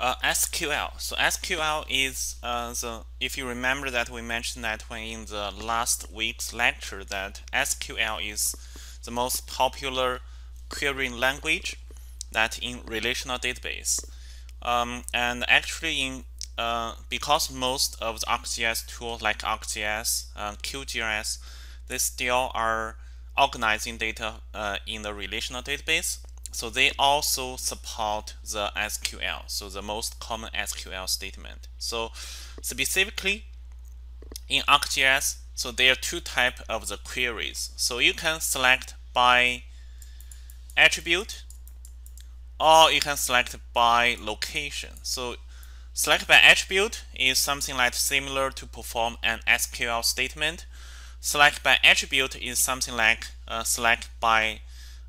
Uh, SQL. So SQL is uh, the if you remember that we mentioned that when in the last week's lecture that SQL is the most popular querying language that in relational database. Um, and actually in uh, because most of the ArcGIS tools like ArcGIS, uh, QGIS, they still are organizing data uh, in the relational database. So they also support the SQL, so the most common SQL statement. So specifically in ArcGIS, so there are two types of the queries. So you can select by attribute or you can select by location. So select by attribute is something like similar to perform an SQL statement. Select by attribute is something like uh, select by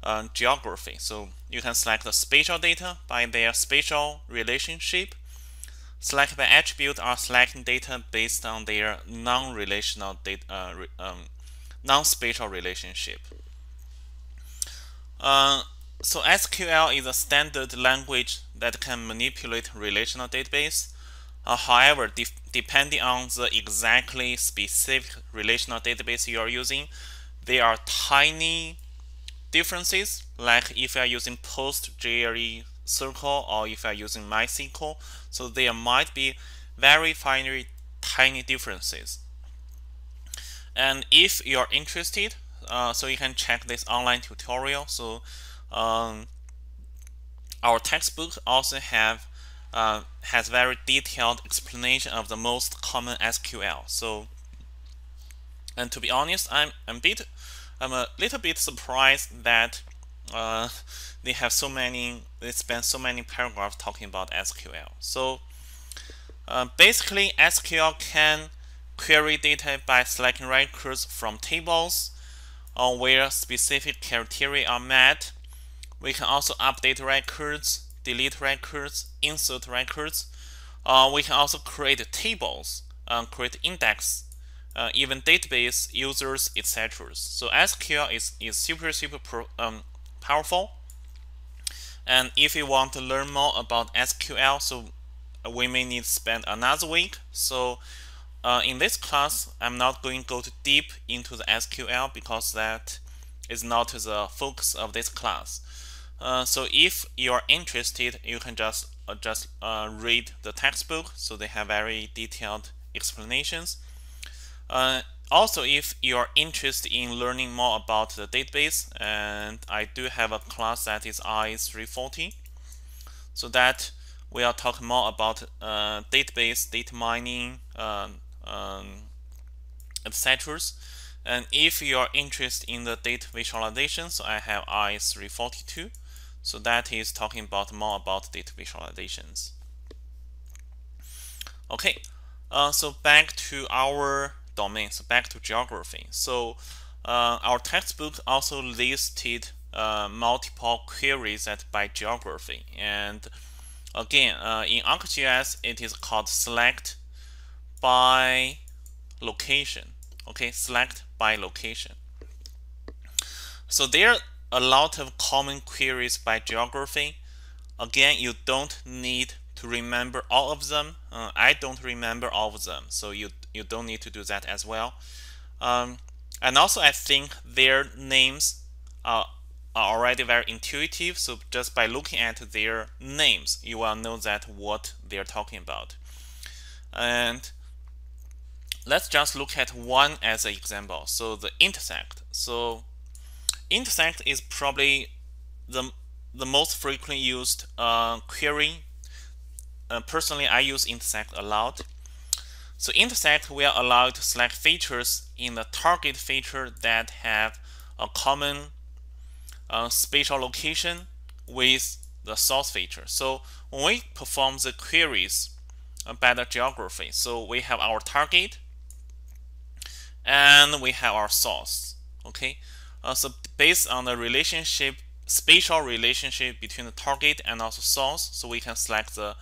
uh, geography. So you can select the spatial data by their spatial relationship. Select by attribute are selecting data based on their non-relational data, uh, um, non-spatial relationship. Uh, so SQL is a standard language that can manipulate relational database. Uh, however, de depending on the exactly specific relational database you are using, there are tiny differences, like if you are using PostgreSQL Circle or if you are using MySQL. So there might be very fine, tiny differences. And if you're interested, uh, so you can check this online tutorial. So um, our textbook also have uh, has very detailed explanation of the most common SQL. So, and to be honest, I'm a bit I'm a little bit surprised that uh, they have so many they spend so many paragraphs talking about SQL. So uh, basically, SQL can query data by selecting records from tables or where specific criteria are met. We can also update records, delete records, insert records. Uh, we can also create tables, uh, create index uh, even database users, etc. So SQL is, is super, super pro, um, powerful. And if you want to learn more about SQL, so we may need to spend another week. So uh, in this class, I'm not going to go too deep into the SQL because that is not the focus of this class. Uh, so if you're interested, you can just uh, just uh, read the textbook. So they have very detailed explanations. Uh, also, if you're interested in learning more about the database, and I do have a class that is I340, so that we are talking more about uh, database, data mining, um, um, etc. And if you are interested in the data visualization, so I have I342, so that is talking about more about data visualizations. Okay, uh, so back to our domains back to geography. So uh, our textbook also listed uh, multiple queries that by geography. And again, uh, in ArcGIS, it is called select by location. Okay, select by location. So there are a lot of common queries by geography. Again, you don't need to remember all of them. Uh, I don't remember all of them, so you you don't need to do that as well. Um, and also, I think their names are, are already very intuitive. So just by looking at their names, you will know that what they're talking about. And let's just look at one as an example. So the intersect. So intersect is probably the the most frequently used uh, query. Uh, personally, I use intersect a lot. So intersect will allow you to select features in the target feature that have a common uh, spatial location with the source feature. So when we perform the queries by the geography, so we have our target and we have our source. Okay, uh, so based on the relationship, spatial relationship between the target and also source, so we can select the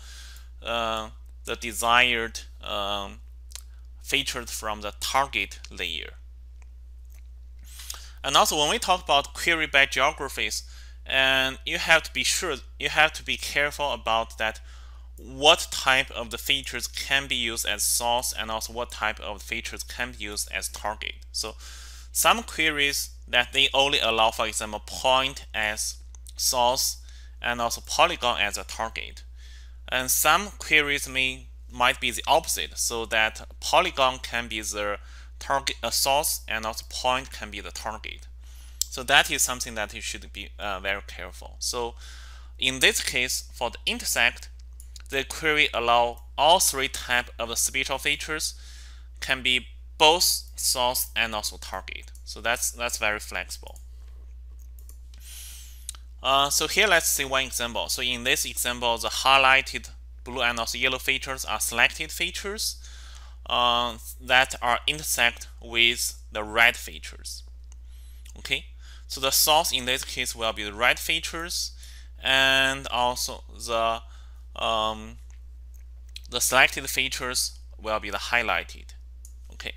uh, the desired um, featured from the target layer. And also when we talk about query by geographies, and you have to be sure, you have to be careful about that what type of the features can be used as source and also what type of features can be used as target. So some queries that they only allow, for example, point as source and also polygon as a target. And some queries may might be the opposite, so that polygon can be the target a source and also point can be the target. So that is something that you should be uh, very careful. So in this case, for the intersect, the query allow all three type of spatial features can be both source and also target. So that's that's very flexible. Uh, so here let's see one example. So in this example, the highlighted blue and also yellow features are selected features uh, that are intersect with the red features. Okay, so the source in this case will be the red features and also the um, the selected features will be the highlighted. Okay.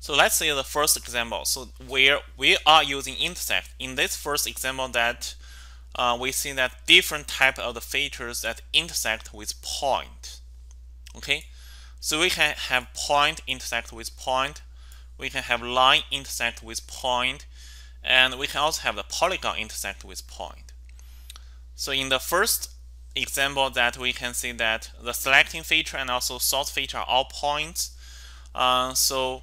So let's say the first example. So where we are using intersect. In this first example that uh, we see that different type of the features that intersect with point. Okay. So we can have point intersect with point. We can have line intersect with point, and we can also have the polygon intersect with point. So in the first example that we can see that the selecting feature and also source feature are all points. Uh, so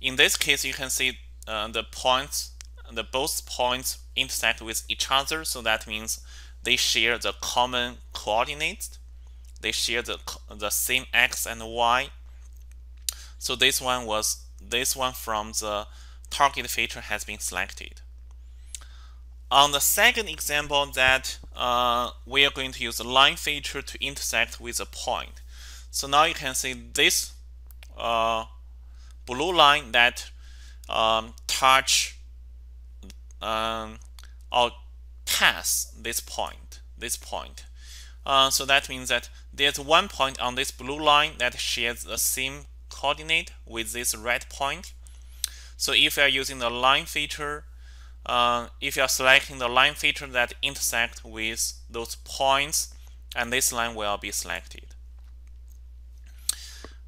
in this case, you can see uh, the points, the both points intersect with each other. So that means they share the common coordinates. They share the, the same x and y. So this one was this one from the target feature has been selected. On the second example that uh, we are going to use the line feature to intersect with a point. So now you can see this uh, blue line that um, touch um, or pass this point, this point. Uh, so that means that there's one point on this blue line that shares the same coordinate with this red point. So if you are using the line feature uh, if you are selecting the line feature that intersect with those points, and this line will be selected.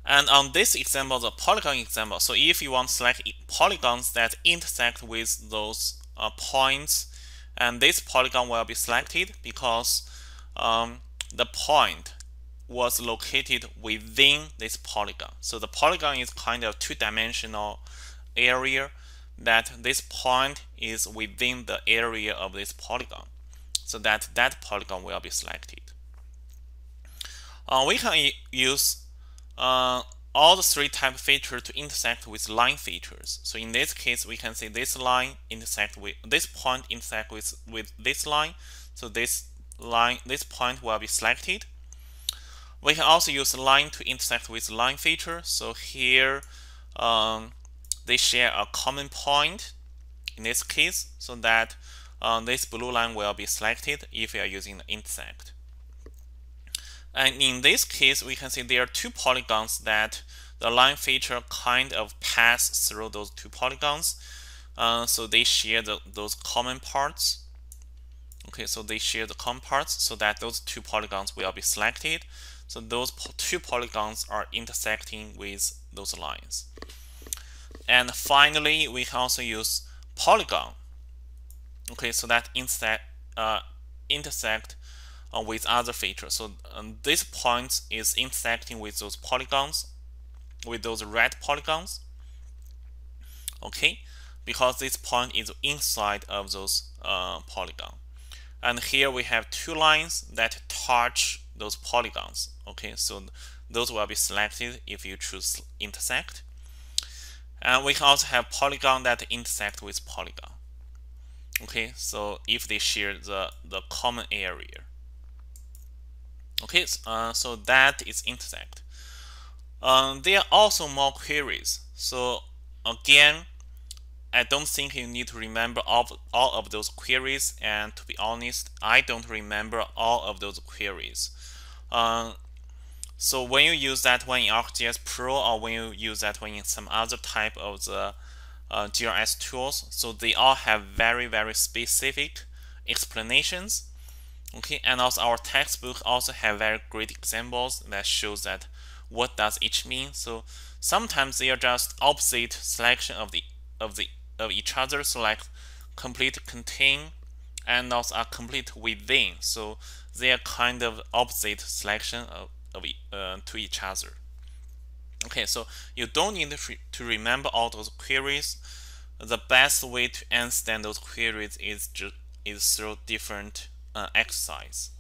And on this example, the polygon example, so if you want to select polygons that intersect with those uh, points, and this polygon will be selected because um, the point was located within this polygon. So the polygon is kind of two-dimensional area that this point is within the area of this polygon so that that polygon will be selected. Uh, we can use uh, all the three type features to intersect with line features. So in this case, we can see this line intersect with this point intersect with, with this line. So this line, this point will be selected. We can also use line to intersect with line feature. So here, um, they share a common point in this case so that uh, this blue line will be selected if you are using the intersect. And in this case, we can see there are two polygons that the line feature kind of pass through those two polygons. Uh, so they share the, those common parts. Okay, so they share the common parts so that those two polygons will be selected. So those po two polygons are intersecting with those lines. And finally, we can also use polygon. Okay, so that uh, intersect uh, with other features. So um, this point is intersecting with those polygons, with those red polygons. Okay, because this point is inside of those uh, polygon. And here we have two lines that touch those polygons. Okay, so those will be selected if you choose intersect. And we can also have polygon that intersect with polygon. Okay, so if they share the, the common area. Okay, uh, so that is intersect. Um, there are also more queries. So again, I don't think you need to remember all, all of those queries. And to be honest, I don't remember all of those queries. Um, so when you use that one in ArcGIS Pro or when you use that one in some other type of the uh, GIS tools, so they all have very, very specific explanations. Okay, and also our textbook also have very great examples that shows that what does each mean. So sometimes they are just opposite selection of the of the of each other. So like complete contain and also are complete within. So they are kind of opposite selection of, of uh, to each other. Okay, so you don't need to, to remember all those queries. The best way to understand those queries is just is through different uh, exercise.